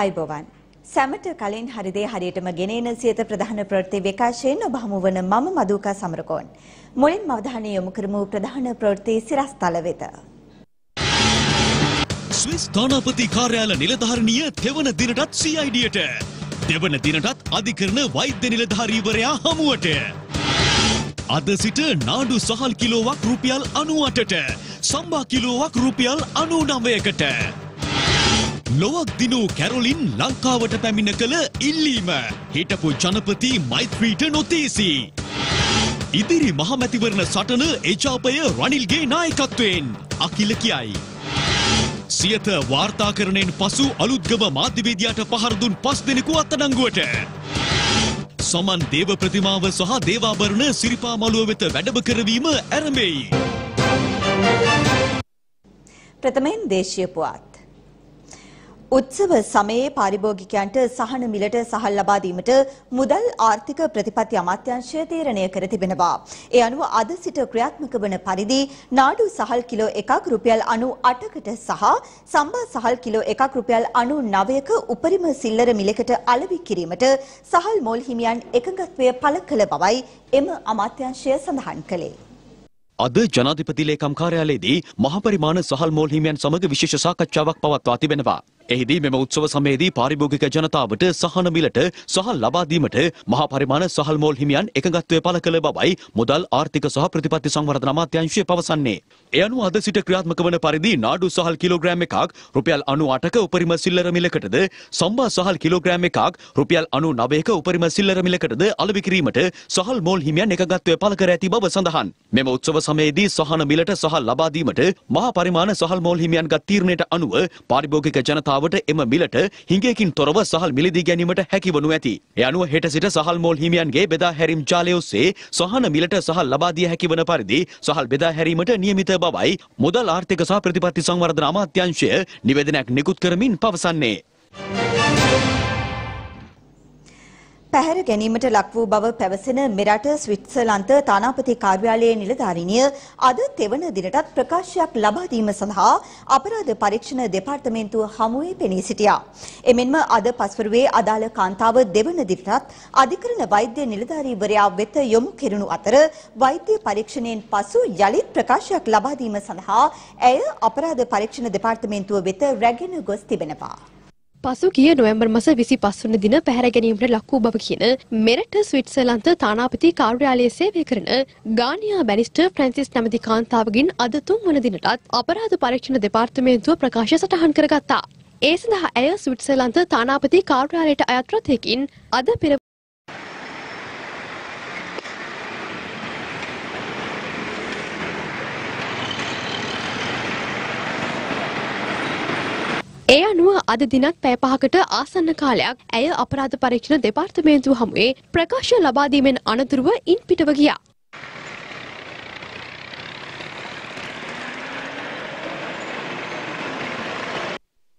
ආයිබෝවන් සැමට කලින් හරිදේ හරියටම ගෙනෙන සියත ප්‍රධාන ප්‍රවෘත්ති විකාශයෙන් ඔබ හමු වන මම මදුකා සමරකෝන්. මුලින්ම අවධානය යොමු කරමු ප්‍රධාන ප්‍රවෘත්ති සිරස්තල වෙත. ස්විස් තානාපති කාර්යාල නිලධාරණිය තෙවන දිනටත් CIDට දෙවන දිනටත් අධිකරණ වෛද්‍ය නිලධාරීවරයා හමුවට. අද සිට නාඩු සහල් කිලෝවක් රුපියල් අනුවටට සම්බා කිලෝවක් රුපියල් අනු නවයකට. ලොවක් දිනූ කැරොලින් ලංකාවට පැමිණ කළ ඉල්ලීම හිටපු ජනපති මෛත්‍රීට නොතේසි. ඉදිරි මහමැතිවරණ සටන එජාපය රනිල්ගේ නායකත්වයෙන් අකිල කියයි. සියත වාර්තාකරණයෙන් පසු අලුත්ගම මාධ්‍යවේදයාට පහරදුන් පස් දෙනෙකු අත්තඩංගුවට. සමන් දේව ප්‍රතිමාව සහ දේවාභරණ සිරිපා මළුව වෙත වැඩම කරවීම ඇරඹෙයි. ප්‍රථමයෙන් දේශීය පුවත් උත්සව සමයේ පාරිභෝගිකයන්ට සහන මිලට සහල් ලබා දීමට මුදල් ආර්ථික ප්‍රතිපත්ති අමාත්‍යාංශය තීරණය කර තිබෙනවා. ඒ අනුව අද සිට ක්‍රියාත්මක වන පරිදි නාඩු සහල් කිලෝ එකක් රුපියල් 98කට සහ සම්බා සහල් කිලෝ එකක් රුපියල් 99ක උපරිම සිල්ලර මිලකට අලෙවි කිරීමට සහල් මෝල් හිමියන් එකඟත්වය පළ කළ බවයි එම අමාත්‍යාංශය සඳහන් කළේ. අද ජනාධිපති ලේකම් කාර්යාලයේදී මහපරිමාණ සහල් මෝල් හිමියන් සමග විශේෂ සාකච්ඡාවක් පවත්වා තිබෙනවා. එහිදී මෙම උත්සව සමයේදී පාරිභෝගික ජනතාවට සහන මිලට සහල් ලබා දීමට මහා පරිමාණ සහල් මෝල් හිමියන් එකඟත්වය පළ කළ බවයි මුදල් ආර්ථික සහ ප්‍රතිපත්ති සංවර්ධන අමාත්‍යාංශය පවසන්නේ. එය අනුව අද සිට ක්‍රියාත්මක වන පරිදි නාඩු සහල් කිලෝග්‍රෑම් එකක් රුපියල් 98ක උපරිම සිල්ලර මිලකටද සම්බා සහල් කිලෝග්‍රෑම් එකක් රුපියල් 99ක උපරිම සිල්ලර මිලකටද අලෙවි කිරීමට සහල් මෝල් හිමියන් එකඟත්වය පළ කර ඇති බව සඳහන්. මෙම උත්සව සමයේදී සහන මිලට සහල් ලබා දීමට මහා පරිමාණ සහල් මෝල් හිමියන්ගත් තීරණයට අනුව පාරිභෝගික ජනතාව ජනතාවට එම මිලට හිඟයකින් තොරව සහල් මිලදී ගැනීමට හැකිවනු ඇති. එ අනුව හෙට සිට සහල් මෝල් හිමියන්ගේ බෙදා හැරීම් ජාලය ඔස්සේ සහන මිලට සහල් ලබා දිය හැකි වන පරිදි සහල් බෙදා හැරීමට නියමිත බවයි මුදල් ආර්ථික සහ ප්‍රතිපත්ති සංවර්ධන අමාත්‍යාංශය නිවේදනයක් නිකුත් කරමින් පවසන්නේ. පැහැර ගැනීමට ලක් වූ බව පැවසෙන මෙරට ස්විට්සර්ලන්ත තානාපති කාර්යාලයේ නිලධාරිනිය අද තෙවන දිනටත් ප්‍රකාශයක් ලබා දීම සඳහා අපරාධ පරීක්ෂණ දෙපාර්තමේන්තුව හමුවේ පෙනී සිටියා. එමෙන්ම අද පස්වරුවේ අදාළ කාන්තාව දෙවන දිනටත් අධිකරණ වෛද්‍ය නිලධාරීවරයා වෙත යොමු කෙරුණු අතර වෛද්‍ය පරීක්ෂණයෙන් පසු යළිත් ප්‍රකාශයක් ලබා දීම සඳහා ඇය අපරාධ පරීක්ෂණ දෙපාර්තමේන්තුව වෙත රැගෙන ගොස් තිබෙනවා. පසුගිය නොවැම්බර් මස විසි පස්වන දින පැහැර ගැනීමට ලක් වූ බව කියන මෙරට ස්විට්සර්ලන්ත තානාපති කාර්යාලයේ සේවය කරන ගානියා බැනිස්ටර් ෆ්‍රැන්සිස් නැමැති කාන්තාවගෙන් අද තුන්වන දිනටත් අපරාධ පරීක්ෂණ දෙපාර්තමේන්තුව ප්‍රකාශ සටහන් කරගත්තා. ඒ සඳහා ඇය ස්විට්සර්ලන්ත තානාපති කාර්යාලයට අයත් රථයකින් අද පෙර ඒ අනුව අද දිනත් පැය පහකට ආසන්න කාලයක් ඇය අපරාධ පරීක්ෂණ දෙපාර්තමේන්තුව හමුවේ ප්‍රකාශ ලබා දීමෙන් අනතුරුව ඉන් පිටව ගියා.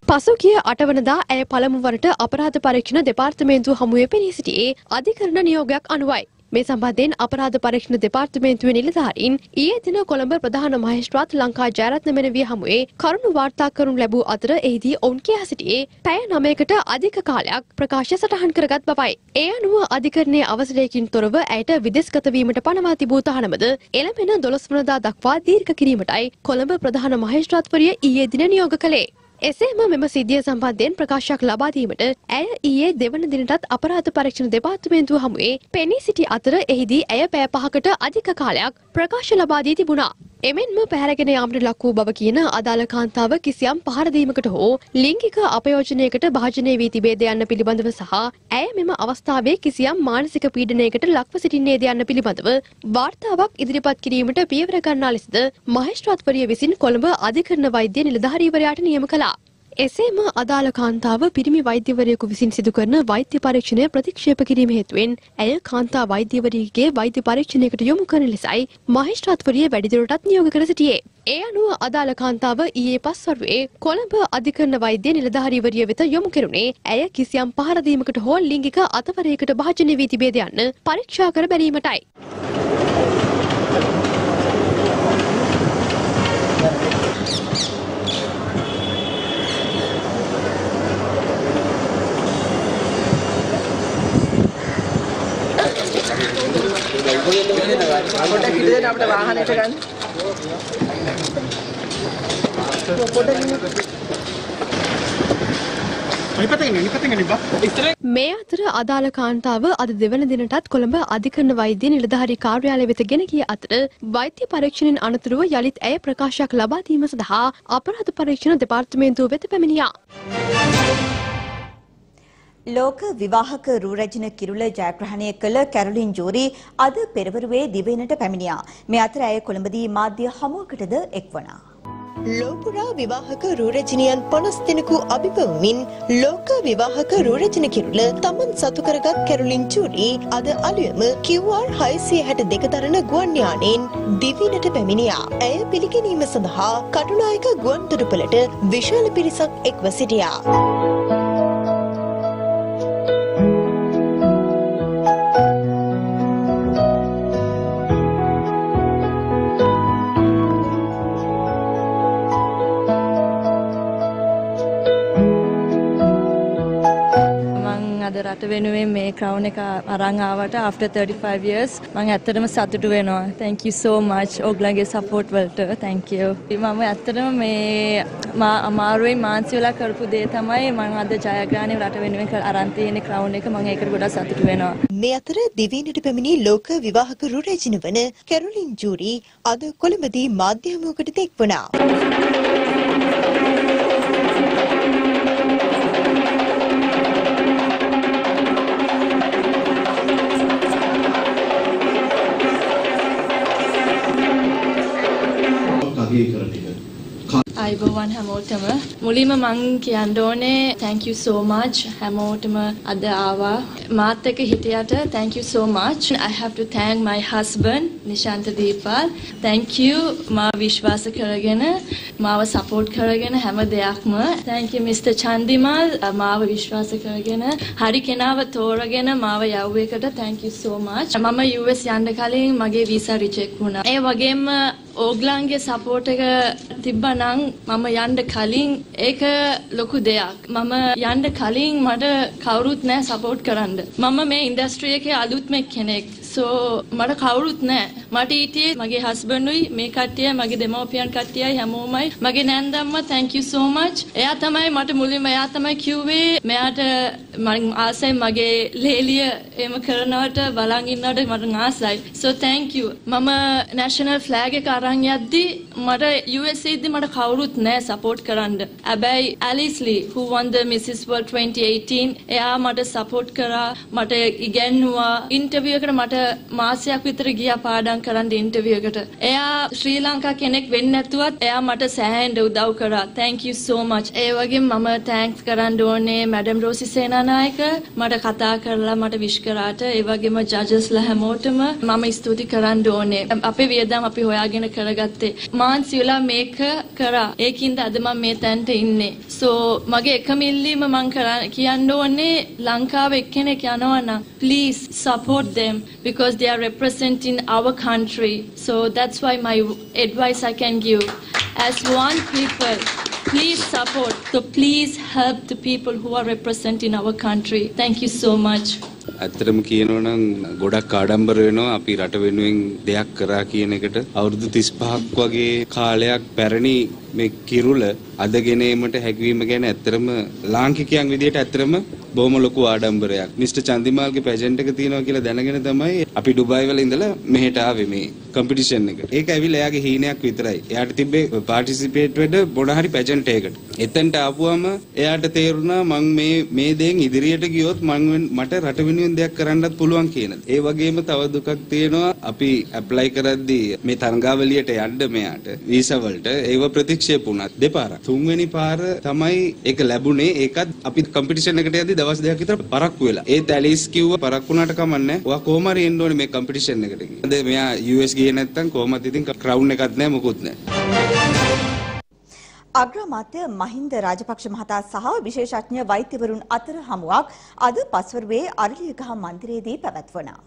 පසුගිය අටවනදා ඇය පළමුවරට අපරාධ පරීක්ෂණ දෙපාර්තමේන්තුව හමුවේ පෙනී සිටියේ අධිකරණ නියෝගයක් අනුවයි. මේ සම්බන්ධයෙන් අපරාධ පරීක්ෂණ දෙපාර්තමේන්තුවේ නිලධාරීන් ඊයේ දින කොළඹ ප්‍රධාන මහේස්ත්‍රාත් ලංකා ජයරත්න මෙනවිය හමුවේ කරුණු වාර්තා කරනු ලැබූ අතර එහිදී ඔවුන් කියා සිටියේ පැය නමයකට අධික කාලයක් ප්‍රකාශ සටහන් කරගත් බවයි. ඒ අනුව අධිකරණයේ අවසරයකින් තොරව ඇයට විදෙස්ගත වීමට පනවා තිබූ තහනමද එළඹෙන දොළොස් වනදා දක්වා දීර්ඝ කිරීමටයි කොළඹ ප්‍රධාන මහේස්ත්‍රාත්වරිය ඊයේ දින නියෝග කළේ. එසේම මෙම සිද්ධිය සම්බන්ධයෙන් ප්‍රකාශයක් ලබා දීමට ඇය ඊයේ දෙවන දිනටත් අපරාධ පරීක්ෂණ දෙපාර්තමේන්තුව හමුවේ පෙනී සිටි අතර එහිදී ඇය පැය පහකට අධික කාලයක් ප්‍රකාශ ලබා දී තිබුණා. එමෙන්ම පැහැරගෙන යාමට ලක් වූ බව කියන අදාළ කාන්තාව කිසියම් පහර දීමකට හෝ ලිංගික අපයෝජනයකට භාජනය වී තිබේද යන්න පිළිබඳව සහ ඇය මෙම අවස්ථාවේ කිසියම් මානසික පීඩනයකට ලක්ව සිටින්නේද යන්න පිළිබඳව වාර්තාවක් ඉදිරිපත් කිරීමට පියවර ගන්නා ලෙසද මහේස්ත්‍රාත්වරිය විසින් කොළඹ අධිකරණ වෛද්‍ය නිලධාරීවරයාට නියම කළා. එසේම අදාළ කාන්තාව පිරිමි වෛද්‍යවරයෙකු විසින් සිදු කරන වෛද්‍ය පරීක්ෂණය ප්‍රතික්ෂේප කිරීම හේතුවෙන් ඇය කාන්තා වෛද්‍යවරියගේ වෛද්‍ය පරීක්ෂණයකට යොමු කරන ලෙසයි මහේස්ත්‍රාත්වරිය වැඩිදුරටත් නියෝග කර සිටියේ. ඒ අනුව අදාළ කාන්තාව ඊයේ පස්වරුවේ කොළඹ අධිකරණ වෛද්‍ය නිලධාරීවරිය වෙත යොමු කෙරුණේ ඇය කිසියම් පහර දීමකට හෝ ලිංගික අතවරයකට භාජනය වී තිබේද යන්න පරීක්ෂා කර බැලීමටයි. පොඩ්ඩක් හිටගෙන අපිට වාහනයට ගන්න. මේ අතර අදාළ කාන්තාව අද දෙවන දිනටත් කොළඹ අධිකරණ වෛද්‍ය නිලධාරී කාර්යාලය වෙත ගෙන ගිය අතර වෛද්‍ය පරීක්ෂණයෙන් අනතුරුව යළිත් ඇය ප්‍රකාශයක් ලබා දීම සඳහා අපරාධ පරීක්ෂණ දෙපාර්තමේන්තුව වෙත පැමිණියා. ලෝක විවාහක රූරැජින කිරුළ ජයග්‍රහණය කළ කැරොලින් ජෝරි අද පෙරවරුවේ දිවයිනට පැමිණියා. මේ අතර ඇය කොළඹදී මාධ්‍ය හමුවකටද එක්වනා. ලෝපුරා විවාහක රූරජිනියන් පොනස් දෙනෙකු අභිපවමින් ලෝක විවාහක රූරජන කිරුල තමන් සතු කරගත් කැරුලින් චූඩි අද අලුයම QR හයිසිය හැට දෙක දරන ගුවන් යානයෙන් දිවිනට පැමිණියා. ඇය පිළිගැනීම සඳහා කටුනායක ගුවන් තොටුපළට විශාල පිරිසක් එක්ව සිටියා. රට වෙනුවෙන් මේ ක්‍රවුන් එක අරන් ආවට after 35 years මං ඇත්තටම සතුටු වෙනවා. thank you so much ඔයගලගේ support වලට. thank you. මම ඇත්තටම මේ මා අමාරුවෙන් මාන්සි වෙලා කරපු දේ තමයි මං අද ජයග්‍රහණය රට වෙනුවෙන් කර- අරන් තියෙන ක්‍රවුන් එක මං ඒකට ගොඩක් සතුටු වෙනවා. මේ අතර දිවයිනට පැමිණි ලෝක විවාහක රූරජන වන කැරොලින් ජූරි අද කොළඹදී මාධ්‍ය හමුවකට එක්වනා. අගේ අයිබෝවන් හැමෝටම. මුලින්ම මං කියන්න ඕනේ thank you so much හැමෝටම අද ආවා. මාත් එක්ක හිටියට thank you so much. I have to thank my husband Nishantha දීපල්. Thank you. මාව විශ්වාස කරගෙන මාව support කරගෙන හැම දෙයක්ම. Thank you Mr Chandimal. මාව විශ්වාස කරගෙන හරි කෙනාව තෝරගෙන මාව යව්ව එකට thank you so much. මම US යන්න කලින් මගේ වීසා රිජෙක්ට් වුණා. ඒ වගේම ඕගලන්ගේ සපෝට් එක තිබ්බනම් මම යන්න කලින් ඒක ලොකු දෙයක්. මම යන්න කලින් මට කවුරුත් නැහැ සපෝට් කරන්න. මම මේ ඉන්ඩස්ට්‍රි එකේ අලුත්ම කෙනෙක්. සෝ මට කවුරුත් නැහැ. මට හිටියේ මගේ හස්බන්ඩ්ුයි මේ කට්ටිය මගේ දෙමව්පියන් කට්ටියයි හැමෝමයි මගේ නෑන්දම්ම thank you so much. එයා තමයි මට මුලින්ම එයා තමයි කිව්වේ මෙයාට මම ආසයි මගේ ලේලිය එහෙම කරනවට බලන් ඉන්නවට මට ආසයි. so thank you. මම national flag එක අරන් යද්දි මට USA ඉද්දි මට කවුරුත් නෑ සපෝට් කරන්න. හැබැයි ඇලිස් ලී who won the Mrs World 2018 එයා මට සපෝට් කරා මට ඉගැන්නුවා ඉන්ටර්විව් එකට මට මාසයක් විතර ගියා පාඩම් කරන්න ඉන්ටර්විව් එකට. එයා ශ්‍රී ලංකා කෙනෙක් වෙන්නේ නැතුවත් එයා මට සෑහෙන්න උදව් කරා. thank you so much. ඒ වගේම මම thanks කරන්න ඕනේ මැඩම් රෝසි සේනානායක මට කතා කරලා මට විශ් කරාට ඒ වගේම ජජස්ලා හැමෝටම මම ස්තුති කරන්න ඕනේ. අපේ වියදම් අපි හොයාගෙන කරගත්තේ. මාන්සි වෙලා මේක කරා. ඒකින්ද අද මම මේ තැනට ඉන්නේ. so මගේ එකම ඉල්ලීම මම කරන්න කියන්න ඕනේ ලංකාව එක්කෙනෙක් යනවා නම් please support them because they are representing our country. So that's why my advice I can give as one people please support so please help the people who are representing our country thank you so much ඇත්තටම කියනවනම් ගොඩක් ආඩම්බර වෙනවා අපි රට වෙනුවෙන් දෙයක් කරා කියන එකට අවුරුදු 35ක් වගේ කාලයක් පැරණි මේ කිරුල අදගෙන ඒමට හැකියවීම ගැන ඇත්තටම ලාංකිකයන් විදිහට ඇත්තටම බොහොම ලොකු ආඩම්බරයක්. මිස්ටර් චන්දිමාල්ගේ පැජන්ට් එක තියෙනවා කියලා දැනගෙන තමයි අපි ඩුබායි වල ඉඳලා මෙහෙට ආවේ මේ කම්පිටිෂන් එක. ඒක ඇවිල්ලා එයාගේ හීනයක් විතරයි. එයාට තිබ්බේ පාටිසිපේට් වෙන්න මොන හරි පැජන්ට් එකකට. එතනට ආපුවම එයාට තේරුණා මං මේ මේ දේෙන් ඉදිරියට ගියොත් මං මට රට වෙනුවෙන් දෙයක් කරන්නත් පුළුවන් කියන. ඒ වගේම තව දුකක් තියෙනවා අපි ඇප්ලයි කරද්දී මේ තරඟාවලියට යන්න මෙයාට වීසා වලට ඒව ප්‍රතික්ෂේප වුණා දෙපාරක්. තුන්වෙනි පාර තමයි ඒක ලැබුණේ. ඒකත් අපි කම්පිටිෂන් එකට යද්දී දවස් දෙකක් විතර පරක්කු වෙලා. ඒ තැලිස් කිව්ව පරක්කු වුණාට කමන්නේ. ඔයා කොහොම හරි එන්න ඕනේ මේ කම්පිටිෂන් එකට. අද මෙයා US ගියේ නැත්තම් කොහොමද ඉතින් ක්‍රවුන් එකක් නැහැ මොකුත් නැහැ. අග්‍රාමාත්‍ය මහින්ද රාජපක්ෂ මහතා සහ විශේෂඥ වෛද්‍යවරුන් අතර හමුවක් අද පස්වරුවේ අරලියගහ මන්දිරයේදී පැවැත්වුණා.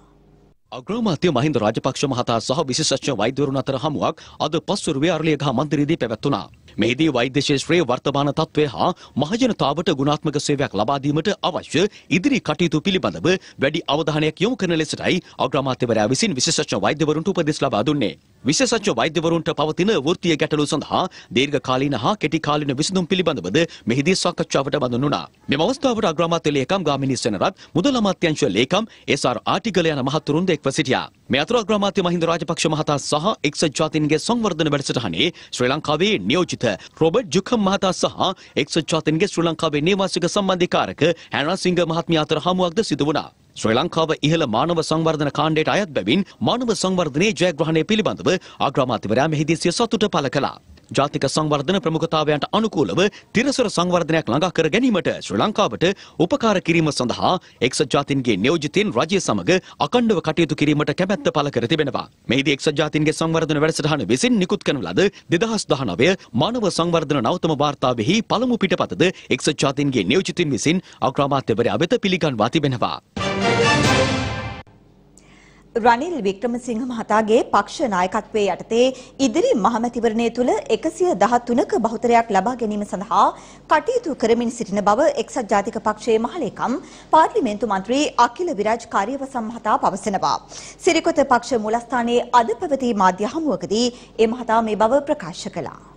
අග්‍රාමාත්‍ය මහින්ද රාජපක්ෂ මහතා සහ විශේෂඥ වෛද්‍යවරුන් අතර හමුවක් අද පස්වරුවේ අරලියගහ මන්දිරයේදී පැවැත්වුණා. මෙහිදී වෛද්‍ය ශේෂ්ත්‍රයේ වර්තමාන තත්ත්වය හා මහජනතාවට ගුණාත්මක සේවයක් ලබා දීමට අවශ්‍ය ඉදිරි කටයුතු පිළිබඳව වැඩි අවධානයක් යොමු කරන ලෙසටයි අග්‍රාමාත්‍යවරයා විසින් විශේෂඥ වෛද්‍යවරුන්ට උපදෙස් ලබා දුන්නේ. විශේෂඥ වෛද්‍යවරුන්ට පවතින වෘත්තීය ගැටලු සඳහා දීර්ඝකාලීන හා කෙටි කාලීන විසඳුම් පිළිබඳවද මෙහිදී සාකච්ඡාවට බඳුන් වුණා. මෙම අවස්ථාවට අග්‍රාමාත්‍ය ලේකම් ගාමිණී සෙනරත් මුදල් අමාත්‍යාංශ ලේකම් එස්.ආර් ආටිගල යන මහතුරුන් එක්ව සිටියා. මේ අතර අග්‍රාමාත්‍ය මහින්ද රාජපක්ෂ මහතා සහ එක්සත් ජාතීන්ගේ සංවර්ධන වැඩසටහනේ ශ්‍රී ලංකාවේ නියෝජිත රොබර්ට් ජුකම් මහතා සහ එක්සත් ජාතීන්ගේ ශ්‍රී ලංකාවේ නේවාසික සම්බන්ධීකාරක හැනා සිංහ මහත්මිය අතර හමුවක්ද සිදු වුණා. ශ්‍රී ලංකාව ඉහළ මානව සංවර්ධන කාණ්ඩයට අයත් බැවින් මානව සංවර්ධනයේ ජයග්‍රහණය පිළිබඳව අග්‍රාමාත්‍යවරයා මෙහිදී සිය සතුට පළ කළා. ජාතික සංවර්ධන ප්‍රමුඛතාවයන්ට අනුකූලව තිරසර සංවර්ධනයක් ළඟා කර ගැනීමට ශ්‍රී ලංකාවට උපකාර කිරීම සඳහා එක්සත් ජාතීන්ගේ නියෝජිතයින් රජය සමග අකණ්ඩව කටයුතු කිරීමට කැමැත්ත පළ කර තිබෙනවා. මෙහිදී එක්සත් ජාතීන්ගේ සංවර්ධන වැඩසටහන විසින් නිකුත් කරන ලද 2019 මානව සංවර්ධන නවතම වාර්තාවෙහි පළමු පිටපතද එක්සත් ජාතීන්ගේ නියෝජිතයින් විසින් අග්‍රාමාත්‍යවරයා වෙත පිළිගන්වා තිබෙනවා. රනිල් වික්‍රමසිංහ මහතාගේ පක්ෂ නායකත්වයේ යටතේ ඉදිරි මහමැතිවරණය තුළ එකසිය දහත්තුනක බහුතරයක් ලබා ගැනීම සඳහා කටයුතු කරමින් සිටින බව එක්සත් ජාතික පක්ෂයේ මහලේකම් පාර්ලිමේන්තු මන්ත්‍රී අකිල විරාජ් කාර්යවසම් මහතා පවසනවා. සිරිකොත පක්ෂ මූලස්ථානයේ අද පැවති මාධ්‍ය හමුවකදී ඒ මහතා මේ බව ප්‍රකාශ කළා.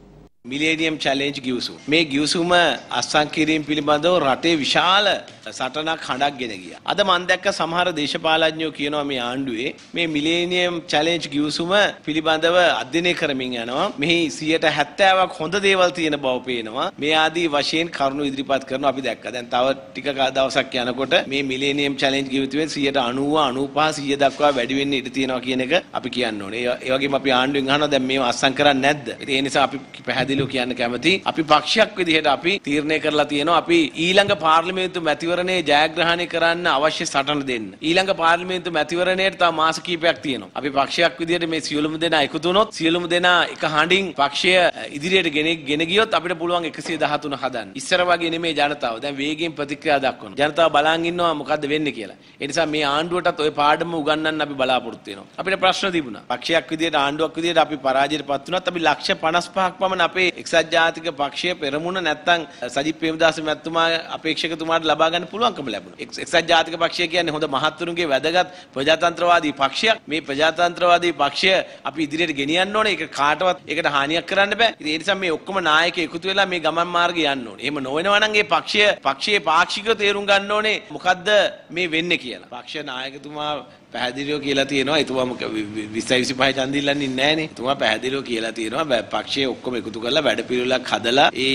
මිලේනියම් චැලෙන්ජ් ගිවිසුම. මේ ගිවිසුම අත්සන් කිරීම පිළිබඳව රටේ විශාල සටනක් හඬක් ගෙන ගියා. අද මම දැක්ක සමහර දේශපාලඥයෝ කියනවා මේ ආණ්ඩුවේ මේ මිලේනියම් චැලෙන්ජ් ගිවිසුම පිළිබඳව අධ්‍යයනය කරමින් යනවා. මෙහි 70ක් හොඳ දේවල් තියෙන බව පේනවා. මේ ආදී වශයෙන් කරුණු ඉදිරිපත් කරනවා අපි දැක්කා. දැන් තව ටික දවසක් යනකොට මේ මිලේනියම් චැලෙන්ජ් ගිවිසුමෙන් 90 95 100 දක්වා වැඩි වෙන්න ඉඩ තියෙනවා කියන එක අපි කියන්න ඕනේ. ඒ වගේම අපි ආණ්ඩුවෙන් අහනවා දැන් මේව අත්සන් කරන්නේ නැද්ද? ඒ නිසා අපි පැහැදිලි පැහැදිලිව කියන්න කැමති. අපි පක්ෂයක් විදිහට අපි තීරණය කරලා තියෙනවා අපි ඊළඟ පාර්ලිමේන්තු මැතිවරණයේ ජයග්‍රහණය කරන්න අවශ්‍ය සටන දෙන්න. ඊළඟ පාර්ලිමේන්තු මැතිවරණයට තව මාස කිහිපයක් තියෙනවා. අපි පක්ෂයක් විදිහට මේ සියලුම දෙනා එකතු වුණොත් සියලුම දෙනා එක හඬින් පක්ෂය ඉදිරියට ගෙන ගෙන ගියොත් අපිට පුළුවන් 113 හදන්න. ඉස්සර වගේ නෙමේ ජනතාව. දැන් වේගයෙන් ප්‍රතික්‍රියා දක්වනවා. ජනතාව බලන් ඉන්නවා මොකද්ද වෙන්නේ කියලා. ඒ නිසා මේ ආණ්ඩුවටත් ওই පාඩම උගන්වන්න අපි බලාපොරොත්තු වෙනවා. අපිට ප්‍රශ්න තිබුණා. පක්ෂයක් විදිහට ආණ්ඩුවක් විදිහට අපි පරාජයටපත් වුණත් අපි ලක්ෂ 55ක් පමණ අපේ අපේ එක්සත් ජාතික පක්ෂය පෙරමුණ නැත්තම් සජිත් ප්‍රේමදාස මැතිතුමා අපේක්ෂකතුමාට ලබා ගන්න පුළුවන්කම ලැබුණා. එක්සත් ජාතික පක්ෂය කියන්නේ හොඳ මහත්තුරුන්ගේ වැදගත් ප්‍රජාතන්ත්‍රවාදී පක්ෂයක්. මේ ප්‍රජාතන්ත්‍රවාදී පක්ෂය අපි ඉදිරියට ගෙනියන්න ඕනේ. ඒක කාටවත් ඒකට හානියක් කරන්න බෑ. ඒ නිසා මේ ඔක්කොම නායකයෝ එකතු වෙලා මේ ගමන් මාර්ගය යන්න ඕනේ. එහෙම නොවෙනවා නම් ඒ පක්ෂය පක්ෂයේ පාක්ෂිකව තේරුම් ගන්න ඕනේ මොකද්ද මේ වෙන්නේ කියලා. පක්ෂ නායකතුමා පැහැදිලිව කියලා තියෙනවා එතුමා 20 25 ඡන්ද ඉල්ලන්නේ නැහනේ. එතුමා පැහැදිලිව කියලා තියෙනවා පක්ෂයේ ඔක්කොම එකතු කරලා වැඩපිළිවෙලක් හදලා ඒ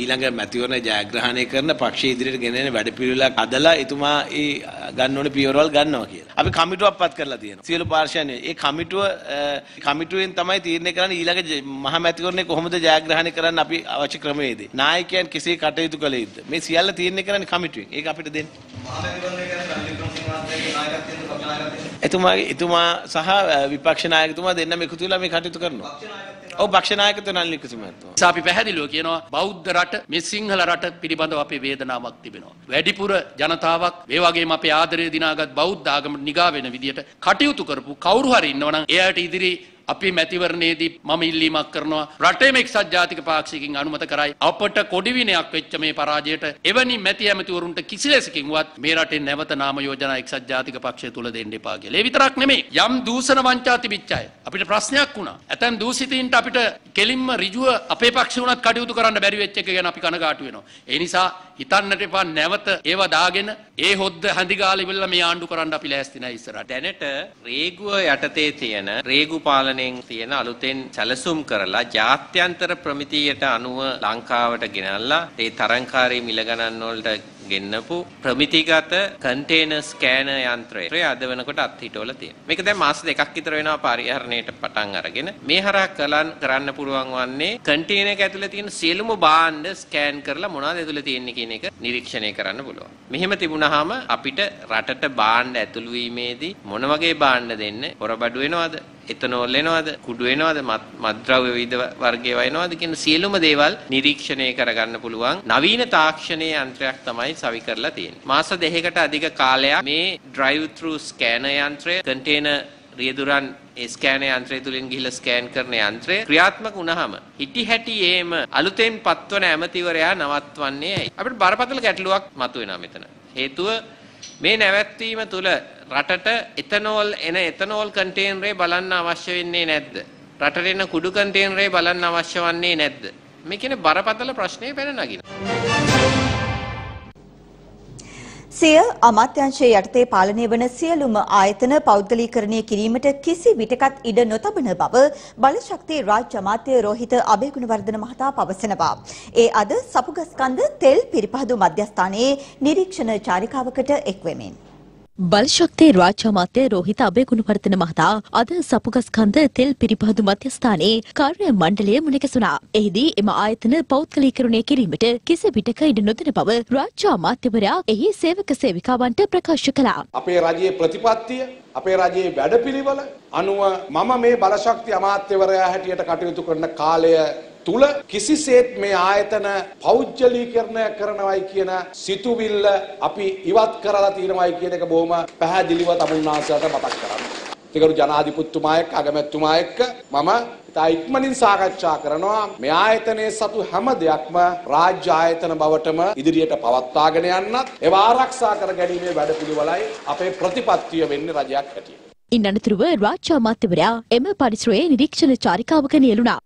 ඊළඟ මැතිවරණ ජයග්‍රහණය කරන පක්ෂයේ ඉදිරියට ගෙනෙන වැඩපිළිවෙලක් හදලා එතුමා ඒ ගන්න ඕනේ පියවරවල් ගන්නවා කියලා. අපි කමිටුවක් පත් කරලා තියෙනවා. සියලු පාර්ශ්වයන් ඒ කමිටුව කමිටුවෙන් තමයි තීරණය කරන්නේ ඊළඟ මහා මැතිවරණය කොහොමද ජයග්‍රහණය කරන්න අපි අවශ්‍ය ක්‍රමවේද. නායකයන් කෙසේ කටයුතු කළ යුතුද? මේ සියල්ල තීරණය කරන්නේ කමිටුවෙන්. ඒක අපිට දෙන්න. මහා මැතිවරණය කියන්නේ රනිල් වික්‍රමසිංහ මහත්මයාගේ නායකත්වයෙන් පක්ෂ නායකත්වයෙන් එතුමාගේ එතුමා සහ විපක්ෂ නායකතුමා දෙන්නම එකතු වෙලා මේ කටයුතු කරනවා. ඔව් පක්ෂ නායකත්වය නලින් කුසුමතුමා. අපි පැහැදිලිව කියනවා බෞද්ධ රට මේ සිංහල රට පිළිබඳව අපේ වේදනාවක් තිබෙනවා. වැඩිපුර ජනතාවක් මේ වගේම අපේ ආදරය දිනාගත් බෞද්ධ ආගමට නිගා වෙන විදියට කටයුතු කරපු කවුරු හරි ඉන්නවනම් එයාට ඉදිරි අපි මැතිවරණයේදී මම ඉල්ලීමක් කරනවා රටේම එක්සත් ජාතික පාක්ෂිකින් අනුමත කරයි අපට කොඩිවිනයක් වෙච්ච මේ පරාජයට එවැනි මැති ඇමතිවරුන්ට කිසිලෙසකින්වත් මේ රටේ නැවත නාම යෝජනා එක්සත් ජාතික පක්ෂය තුල දෙන්න එපා කියලා. ඒ විතරක් නෙමෙයි. යම් දූෂණ වංචා තිබිච්ච අය අපිට ප්‍රශ්නයක් වුණා. ඇතැම් දූෂිතයින්ට අපිට කෙලින්ම ඍජුව අපේ පක්ෂ උනත් කටයුතු කරන්න බැරි වෙච්ච එක ගැන අපි කනගාටු වෙනවා. ඒ නිසා හිතන්නට එපා නැවත ඒව දාගෙන ඒ හොද්ද හැඳිගාලි වෙලා මේ ආණ්ඩු කරන්න අපි ලෑස්ති නැහැ ඉස්සරහට. දැනට රේගුව යටතේ තියෙන රේගු පාලනයෙන් තියෙන අලුතෙන් සැලසුම් කරලා ජාත්‍යන්තර ප්‍රමිතියට අනුව ලංකාවට ගෙනල්ලා ඒ තරංකාරී මිල ගණන් වලට ගෙන්නපු ප්‍රමිතිගත කන්ටේනර් ස්කෑනර් යන්ත්‍රය අද වෙනකොට අත්හිටවල තියෙනවා. මේක දැන් මාස දෙකක් විතර වෙනවා පරිහරණයට පටන් අරගෙන මේ හරහා කරන්න පුළුවන් වන්නේ කන්ටේනර් එක ඇතුලේ තියෙන සියලුම භාණ්ඩ ස්කෑන් කරලා මොනවද ඇතුලේ තියෙන්නේ කියන කියන එක නිරීක්ෂණය කරන්න පුළුවන්. මෙහෙම තිබුණාම අපිට රටට භාණ්ඩ ඇතුළු වීමේදී මොන වගේ භාණ්ඩ දෙන්නේ? හොරබඩු වෙනවද? එතනෝල් එනවද? කුඩු වෙනවද? මත්ද්‍රව්‍ය විවිධ වර්ගයේ වෙනවද කියන සියලුම දේවල් නිරීක්ෂණය කරගන්න පුළුවන් නවීන තාක්ෂණයේ යන්ත්‍රයක් තමයි සවි කරලා තියෙන්නේ. මාස දෙකකට අධික කාලයක් මේ drive through scanner යන්ත්‍රය කන්ටේනර් රියදුරන් ඒ ස්කෑන යන්ත්‍රය තුලින් ගිහිල්ලා ස්කෑන් කරන යන්ත්‍රය ක්‍රියාත්මක වුණාම හිටි හැටි ඒම අලුතෙන් පත්වන ඇමතිවරයා නවත්වන්නේ ඇයි? අපිට බරපතල ගැටලුවක් මතුවෙනවා මෙතන. හේතුව මේ නැවැත්වීම තුල රටට එතනෝල් එන එතනෝල් කන්ටේනරේ බලන්න අවශ්‍ය වෙන්නේ නැද්ද? රටට එන කුඩු කන්ටේනරේ බලන්න අවශ්‍ය වන්නේ නැද්ද? මේ කියන බරපතල ප්‍රශ්නේ පැන නගිනවා. සිය අමාත්‍යංශයේ යටතේ පාලනය වන සියලුම ආයතන පෞද්ගලීකරණය කිරීමට කිසි විටකත් ඉඩ නොතබන බව බලශක්ති රාජ්‍ය අමාත්‍ය රෝහිත අබේගුණවර්ධන මහතා පවසනවා. ඒ අද සපුගස්කන්ද තෙල් පිරිපහදු මධ්‍යස්ථානයේ නිරීක්ෂණ චාරිකාවකට එක්වෙමින්. බලශක්තියේ රාජ්‍ය අමාත්‍ය රෝහිත අබේගුණවර්ධන මහතා අද සපුගස්කන්ද තෙල් පිරිපහදු මධ්‍යස්ථානයේ කාර්ය මණ්ඩලය මුණගැසුණා. එහිදී එම ආයතන පෞද්ගලීකරණය කිරීමට කිසි විටක ඉඩ නොදෙන බව රාජ්‍ය අමාත්‍යවරයා එහි සේවක සේවිකාවන්ට ප්‍රකාශ කළා. අපේ රජයේ ප්‍රතිපත්තිය අපේ රජයේ වැඩපිළිවෙල අනුව මම මේ බලශක්ති අමාත්‍යවරයා හැටියට කටයුතු කරන කාලය තුල කිසිසේත් මේ ආයතන පෞද්ගලීකරණය කරනවයි කියන සිතුවිල්ල අපි ඉවත් කරලා තියෙනවයි කියන එක බොහොම පැහැදිලිව තමුන්නාසයට මතක් කරන්න. තිගරු ජනාධිපතිතුමා එක්ක අගමැතිතුමා එක්ක මම ඉතා ඉක්මනින් සාකච්ඡා කරනවා මේ ආයතනයේ සතු හැම දෙයක්ම රාජ්‍ය ආයතන බවටම ඉදිරියට පවත්වාගෙන යන්නත් ඒවා ආරක්ෂා කර ගැනීමේ වැඩපිළිවෙලයි අපේ ප්‍රතිපත්තිය වෙන්නේ රජයක් හැටියට. ඉන් අනතුරුව රාජ්‍ය අමාත්‍යවරයා එම පරිසරයේ නිරීක්ෂණ චාරිකාවක නියැලුණා.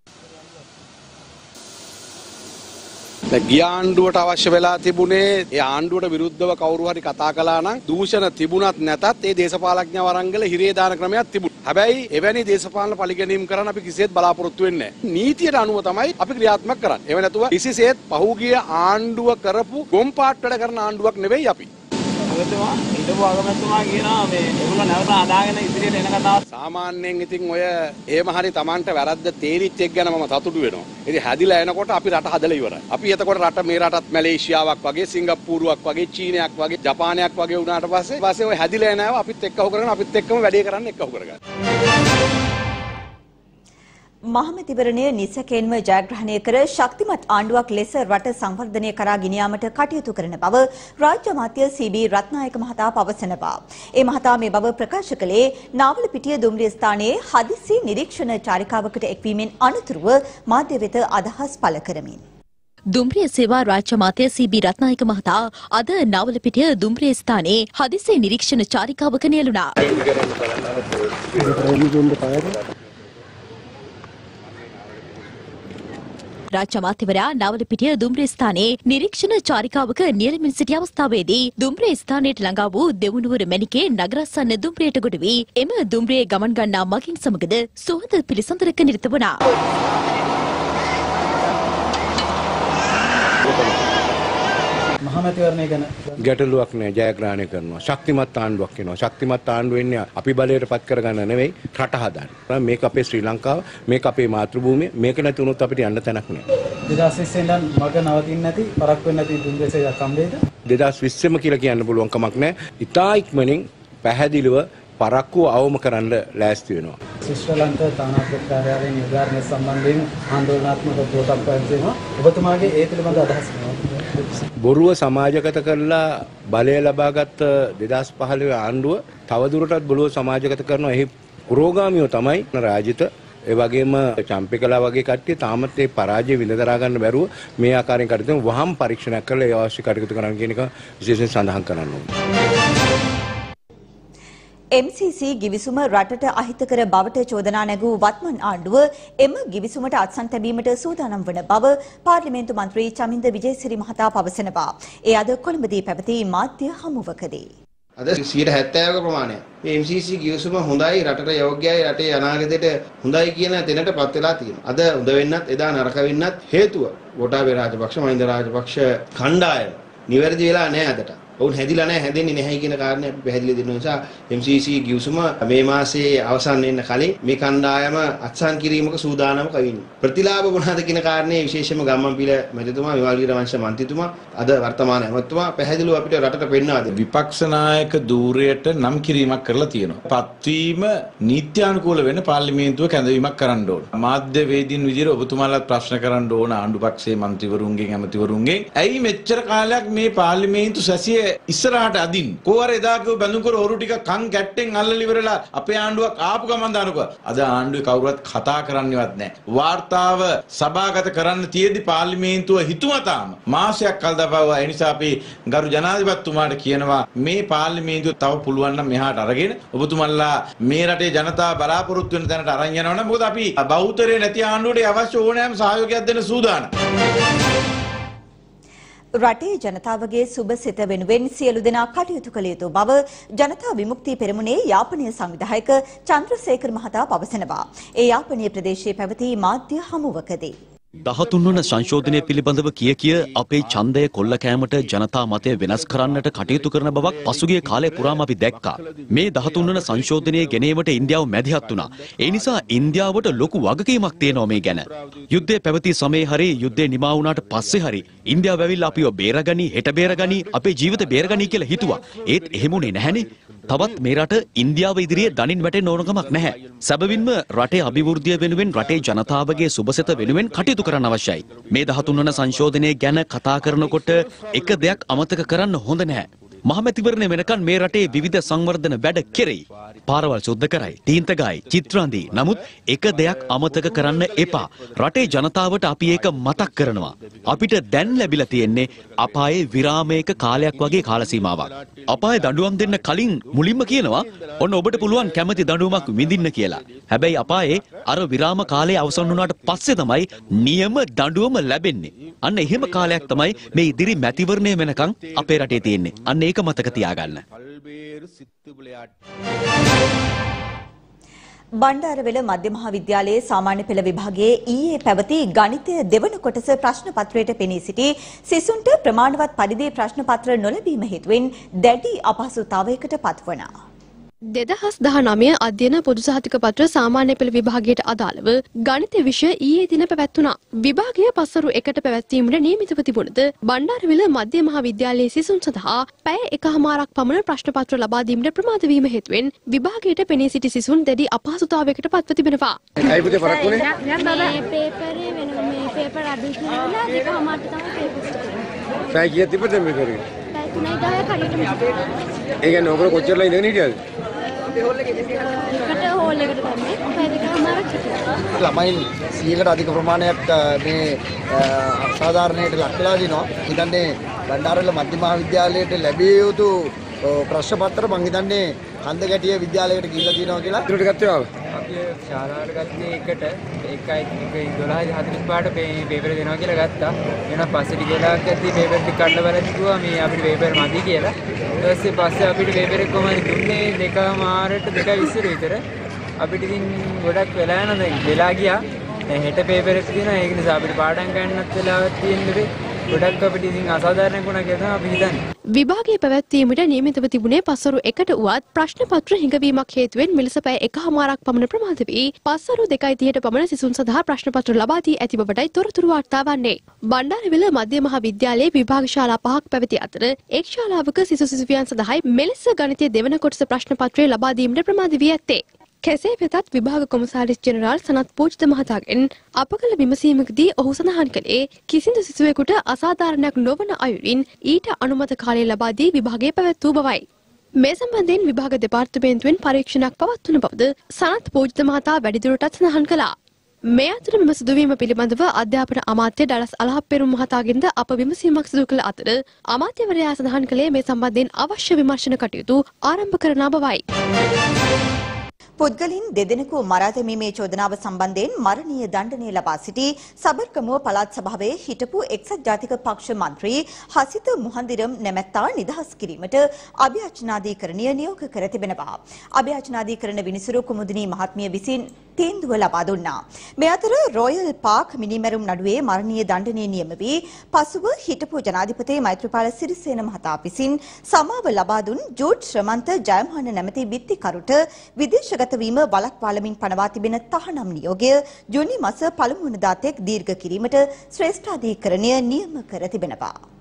ගිය ආණ්ඩුවට අවශ්‍ය වෙලා තිබුණේ ඒ ආණ්ඩුවට විරුද්ධව කවුරු හරි කතා කළා නම් දූෂණ තිබුණත් නැතත් ඒ දේශපාලඥ වරංගල හිරේ දාන ක්‍රමයක් තිබුණා. හැබැයි එවැනි දේශපාලන පරිගැනීම් කරන්න අපි කිසිසේත් බලාපොරොත්තු වෙන්නේ නැහැ. නීතියට අනුව තමයි අපි ක්‍රියාත්මක කරන්නේ. එව නැතුව කිසිසේත් පහුගිය ආණ්ඩුව කරපු ගොම්පාට් වැඩ කරන ආණ්ඩුවක් නෙවෙයි අපි. ඔබතුමා හිටපු අගමැතිතුමා කියනවා මේ ඒගොල්ලෝ නැවත හදාගෙන ඉදිරියට එන කතාව සාමාන්‍යයෙන් ඉතින් ඔය එහෙම හරි Tamanට වැරද්ද තේරිච්ච එක ගැන මම සතුටු වෙනවා. ඉතින් හැදිලා එනකොට අපි රට හදලා ඉවරයි. අපි එතකොට රට මේ රටත් මැලේසියාවක් වගේ සිංගප්පූරුවක් වගේ චීනයක් වගේ ජපානයක් වගේ වුණාට පස්සේ පස්සේ ඔය හැදිලා එනව අපිත් එක්කව කරගෙන අපිත් එක්කම වැඩේ කරන්න එක්කව කරගන්න. මහමැතිවරණය නිසකෙන්ම ජයග්‍රහණය කර ශක්තිමත් ආණ්ඩුවක් ලෙස රට සංවර්ධනය කරා ගෙනියාමට කටයුතු කරන බව රාජ්‍ය අමාත්‍ය සී.බී. රත්නායක මහතා පවසනවා. ඒ මහතා මේ බව ප්‍රකාශ කළේ නාවලපිටිය දුම්රිය ස්ථානයේ හදිසි නිරීක්ෂණ චාරිකාවකට එක්වීමෙන් අනතුරුව මාධ්‍ය වෙත අදහස් පළ කරමින්. දුම්රිය සේවා රාජ්‍ය අමාත්‍ය සී.බී. රත්නායක මහතා අද නවලපිටිය දුම්රිය ස්ථානයේ හදිසි නිරීක්ෂණ චාරිකාවක නියැලුණා. රාජ්‍ය අමාත්‍යවරයා නවලපිටිය දුම්රිය ස්ථානයේ නිරීක්ෂණ චාරිකාවක නියැලෙමින් සිටි අවස්ථාවේදී දුම්රිය ස්ථානයට ළඟා වූ දෙවුනුවර මැණිකේ නගරස්සන්න දුම්රියට ගොඩ වී එම දුම්රියේ ගමන් ගන්නා මගින් සමගද සුවඳ පිළිසඳරක නිරත වුණා. මහමැතිවරණය ගැන ගැටලුවක් නෑ ජයග්‍රහණය කරනවා. ශක්තිමත් ආණ්ඩුවක් වෙනවා ශක්තිමත් ආණ්ඩුව වෙන්නේ අපි බලයට පත් කරගන්න නෙවෙයි රට හදන්න. මේක අපේ ශ්‍රී ලංකාව මේක අපේ මාතෘභූමිය මේක නැති වුණොත් අපිට යන්න තැනක් නෑ. 2020 ඉඳන් මග නවතින්නේ නැති පරක් වෙන්නේ නැති දුම්දේශයක් හම්බෙයිද 2020ම කියලා කියන්න පුළුවන් කමක් නෑ. ඉතා ඉක්මනින් පැහැදිලිව පරක්කු අවම කරන්න ලෑස්ති වෙනවා. ශිෂ්ටලන්ත තානාපති කාර්යාලයේ නිර්ධාරණය සම්බන්ධයෙන් ආందోලනාත්මක පුවතක් පැවැත්වීම ඔබතුමාගේ ඒ පිළිබඳ අදහස් බොරුව සමාජගත කරලා බලය ලබාගත් 2015 ආණ්ඩුව තවදුරටත් බොරුව සමාජගත කරනවා. එහි පුරෝගාමියෝ තමයි රාජිත ඒ වගේම චම්පිකලා වගේ කට්ටිය තාමත් ඒ පරාජය විඳ දරා ගන්න බැරුව මේ ආකාරයෙන් කටයුතු වහම් පරීක්ෂණයක් කරලා ඒ අවශ්‍ය කටයුතු කරන්න කියන එක විශේෂයෙන් සඳහන් කරන්න ඕනේ. MCC ගිවිසුම රටට අහිතකර බවට චෝදනා නැගූ වත්මන් ආණ්ඩුව එම ගිවිසුමට අත්සන් තැබීමට සූදානම් වන බව පාර්ලිමේන්තු මන්ත්‍රී චමින්ද විජේසිරි මහතා පවසනවා. ඒ අද කොළඹදී පැවති මාධ්‍ය හමුවකදී. අද 70ක ප්‍රමාණය. මේ MCC ගිවිසුම හොඳයි රටට යෝග්‍යයි රටේ අනාගතයට හොඳයි කියන තැනටපත් වෙලා තියෙනවා. අද හොඳ වෙන්නත් එදා නරක වෙන්නත් හේතුව ගෝඨාභය රාජපක්ෂ මහින්ද රාජපක්ෂ කණ්ඩායම නිවැරදි වෙලා නැහැ අදට. ඔවුන් හැදිලා නැහැ හැදෙන්නේ නැහැ කියන කාරණේ අපි පැහැදිලි දෙන නිසා MCC ගිවිසුම මේ මාසයේ අවසන් වෙන්න කලින් මේ කණ්ඩායම අත්සන් කිරීමක සූදානමක ඉන්නේ. ප්‍රතිලාභ මොනවාද කියන කාරණේ විශේෂයෙන්ම ගම්මන් පිළ මැතිතුමා, විවාල්ගිර වංශ මන්ත්‍රීතුමා, අද වර්තමාන ඇමතුමා පැහැදිලිව අපිට රටට පෙන්වා දෙනවා. විපක්ෂ නායක ධූරයට නම් කිරීමක් කරලා තියෙනවා. පත්වීම නීත්‍යානුකූල වෙන්න පාර්ලිමේන්තුව කැඳවීමක් කරන්න ඕන. මාධ්‍ය වේදීන් විදිහට ඔබතුමාලාත් ප්‍රශ්න කරන්න ඕන ආණ්ඩු පක්ෂයේ මන්ත්‍රීවරුන්ගෙන් ඇමතිවරුන්ගෙන්. ඇයි මෙච්චර කාලයක් මේ පාර්ලිමේන්තු සැසිය ඉස්සරහට අදින්? කෝවර එදා කිව්ව බඳුන්කර ඔරු ටික කන් ගැට්ටෙන් අල්ලලා ඉවරලා අපේ ආණ්ඩුවක් ආපු ගමන් දානකෝ. අද ආණ්ඩුවේ කවුරුත් කතා කරන්නේවත් නැහැ. වාර්තාව සභාගත කරන්න තියෙද්දි පාර්ලිමේන්තුව හිතුමතාම මාසයක් කල් දබවවා. ඒ නිසා අපි ගරු ජනාධිපතිතුමාට කියනවා මේ පාර්ලිමේන්තුව තව පුළුවන් නම් මෙහාට අරගෙන ඔබතුමන්ලා මේ රටේ ජනතාව බලාපොරොත්තු වෙන තැනට අරන් යනවනම් මොකද අපි බෞද්ධරේ නැති ආණ්ඩුවට අවශ්‍ය ඕනෑම සහයෝගයක් දෙන්න සූදානම්. රටේ ජනතාවගේ සුබ සිත වෙනුවෙන් සියලු දෙනා කටයුතු කළ යුතු බව ජනතා විමුක්ති පෙරමුණේ යාපනීය සංවිධායක චන්ද්‍රසේකර මහතා පවසනවා. ඒ යාපනීය ප්‍රදේශයේ පැවති මාධ්‍ය හමුවකදී. දහතුන් වන සංශෝධනය පිළිබඳව කිය කිය අපේ ඡන්දය කොල්ල කෑමට ජනතා මතය වෙනස් කරන්නට කටයුතු කරන බවක් පසුගිය කාලය පුරාම අපි දැක්කා. මේ දහතුන් වන සංශෝධනය ගෙනීමට ඉන්දියාව මැදිහත් වුණා. ඒ නිසා ඉන්දියාවට ලොකු වගකීමක් තියෙනවා මේ ගැන. යුද්ධය පැවති සමයේ හරි යුද්ධය නිමා වුණාට පස්සේ හරි ඉන්දියාව ඇවිල්ලා අපිව බේරගනි, හෙට බේරගනි, අපේ ජීවිත බේරගනි කියලා හිතුවා. ඒත් එහෙමුනේ නැහැනේ. තවත් මේ රට ඉන්දියාව ඉදිරියේ දනින් වැටෙන්න ඕන කමක් නැහැ. සැබවින්ම රටේ අභිවෘද්ධිය වෙනුවෙන් රටේ ජනතාවගේ සුබසෙත වෙනුවෙන් කටයුතු කරන්න අවශ්‍යයි. මේ 13 වන සංශෝධනය ගැන කතා කරනකොට එක දෙයක් අමතක කරන්න හොඳ නැහැ. මහමැතිවරණය වෙනකන් මේ රටේ විවිධ සංවර්ධන වැඩ කෙරෙයි. පාරවල් සුද්ධ කරයි, තීන්ත ගායි, චිත්‍රාන්දී. නමුත් එක දෙයක් අමතක කරන්න එපා. රටේ ජනතාවට අපි ඒක මතක් කරනවා. අපිට දැන් ලැබිලා තියෙන්නේ අපායේ විරාමයක කාලයක් වගේ කාල සීමාවක්. අපායේ දඬුවම් දෙන්න කලින් මුලින්ම කියනවා ඔන්න ඔබට පුළුවන් කැමති දඬුවමක් විඳින්න කියලා. හැබැයි අපායේ අර විරාම කාලය අවසන් වුණාට පස්සේ තමයි නියම දඬුවම ලැබෙන්නේ. අන්න එහෙම කාලයක් තමයි මේ ඉදිරි මැතිවරණය වෙනකන් අපේ රටේ තියෙන්නේ. අන්න ඒක මතක තියාගන්න. බණ්ඩාරවෙල මධ්‍ය මහා විද්‍යාලයේ සාමාන්‍ය පෙළ විභාගයේ ඊයේ පැවති ගණිතය දෙවන කොටස ප්‍රශ්න පත්‍රයට පෙනී සිටි සිසුන්ට ප්‍රමාණවත් පරිදි ප්‍රශ්න පත්‍ර නොලැබීම හේතුවෙන් දැඩි අපහසුතාවයකට පත්වනා. දෙදහස් දහ නමය අධ්‍යයන පොදු සහතික පත්‍ර සාමාන්‍ය පෙළ විභාගයට අදාළව ගණිත විෂය ඊයේ දින පැවැත්වුණා. විභාගය පසරු එකට පැවැත්වීමට නියමිතව තිබුණද බණ්ඩාරවිල මධ්‍ය මහා විද්‍යාලයේ සිසුන් සඳහා පැය එකහමාරක් පමණ ප්‍රශ්න පත්‍ර ලබා දීමට ප්‍රමාද වීම හේතුවෙන් විභාගයට පෙනී සිටි සිසුන් දැඩි අපහසුතාවයකට පත්ව තිබෙනවා. ඇයි පුතේ පරක් වුණේ? මේ පේපරේ වෙන මේ පේපර් අඩු කියලා දෙකමාරට තමයි පේපර්ස් ටික. පැය කීයක් තිබ්බද මේ කරේ? පැය 3යි 10යි කඩේට ඒ කියන්නේ ඔයගොල්ලෝ කොච්චරලා ඉඳගෙන හිටියද? එකට හෝල් එකට දැම්මේ පැය දෙකමාරක් හිටියා. ළමයින් 100කට අධික ප්‍රමාණයක් අ, මේ අ, අසාධාරණයට ලක් වෙලා දිනවා. හිතන්නේ බණ්ඩාරවැල මධ්‍ය මහා විද්‍යාලයට ලැබිය යුතු අ, ප්‍රශ්න පත්‍ර මං හිතන්නේ කන්ද ගැටිය විද්‍යාලයකට ගිහිල්ලා තියෙනවා කියලා. ඉතුරුට ගත්තේ ආව. අපි ශාලාවට ගත්තේ එකට එකයි එක 12 45ට පේපර් දෙනවා කියලා ගත්තා. ඊට පස්සේ ටික වෙලාවක් ගත්තී පේපර් ටික කඩලා බලලා කිව්වා මේ අපිට පේපර් මදි කියලා. ඊට පස්සේ පස්සේ අපිට පේපර් එක කොහමද දුන්නේ දෙකමාරට 2:20 විතර. අපිට ඉතින් ගොඩක් වෙලා යනවා දැන් වෙලා ගියා. හෙට පේපර් එක තියෙනවා ඒක නිසා අපිට පාඩම් ගන්නත් වෙලාවක් තියෙන්නේ. ගොඩක් අපිට ඉතින් අසාධාරණ වුණා කියලා තමයි අපි හිතන්නේ. විභාගය පැවැත්වීමට නියමිතව තිබුණේ පසරු එකට වුවත් ප්‍රශ්න පත්‍ර හිඟවීමක් හේතුවෙන් මෙලෙස පැය එකහමාරක් පමණ ප්‍රමාද වී පස්සරු දෙකයි තිහට පමණ සිසුන් සඳහා ප්‍රශ්න පත්‍ර ලබා දී ඇති බවටයි තොරතුරු වාර්තා වන්නේ. බණ්ඩාරවිල මධ්‍ය මහා විද්‍යාලයේ විභාග ශාලා පහක් පැවති අතර එක් ශාලාවක සිසු සිසුවියන් සඳහායි මෙලෙස ගණිතය දෙවන කොටස ප්‍රශ්න පත්‍රය ලබා දීමට ප්‍රමාද වී ඇත්තේ. කෙසේ වෙතත් විභාග කොමසාරිස් ජෙනරාල් සනත් පූජිත මහතාගෙන් අප කළ විමසීමකදී ඔහු සඳහන් කළේ කිසිදු සිසුවෙකුට අසාධාරණයක් නොවන අයුරින් ඊට අනුමත කාලය ලබා දී විභාගය පැවැත් වූ බවයි. මේ සම්බන්ධයෙන් විභාග දෙපාර්තමේන්තුවෙන් පරීක්ෂණයක් පවත්වන බවද සනත් පූජිත මහතා වැඩිදුරටත් සඳහන් කළා. මේ අතර මෙම සිදුවීම පිළිබඳව අධ්‍යාපන අමාත්‍ය ඩලස් අලහප්පෙරුම් මහතාගෙන්ද අප විමසීමක් සිදු කළ අතර අමාත්‍යවරයා සඳහන් කළේ මේ සම්බන්ධයෙන් අවශ්‍ය විමර්ශන කටයුතු ආරම්භ කරන බවයි. පුද්ගලින් දෙදෙනෙකු මරා දැමීමේ චෝදනාව සම්බන්ධයෙන් මරණීය දණ්ඩනය ලබා සිටි සබර්කමුව පළාත් සභාවේ හිටපු එක්සත් ජාතික පක්ෂ මන්ත්‍රී හසිත මුහන්දිරම් නැමැත්තා නිදහස් කිරීමට අභියාචනාධීකරණය නියෝග කර තිබෙනවා. අභියාචනාධීකරණ විනිසුරු කුමුදිනී මහත්මිය විසින් තීන්දුව ලබා දුන්නා. මේ අතර රොයල් පාක් මිනිමැරුම් නඩුවේ මරණීය දණ්ඩනය නියම වී පසුව හිටපු ජනාධිපති මෛත්‍රීපාල සිරිසේන මහතා විසින් සමාව ලබා දුන් ජූඩ් ශ්‍රමන්ත ජයමාන නැමැති විත්තිකරුට විදේශගත වීම වළක්වාලමින් පනවා තිබෙන තහනම් නියෝගය ජුනි මස පළමු වනදා තෙක් දීර්ඝ කිරීමට ශ්‍රේෂ්ඨාධිකරණය නියම කර තිබෙනවා.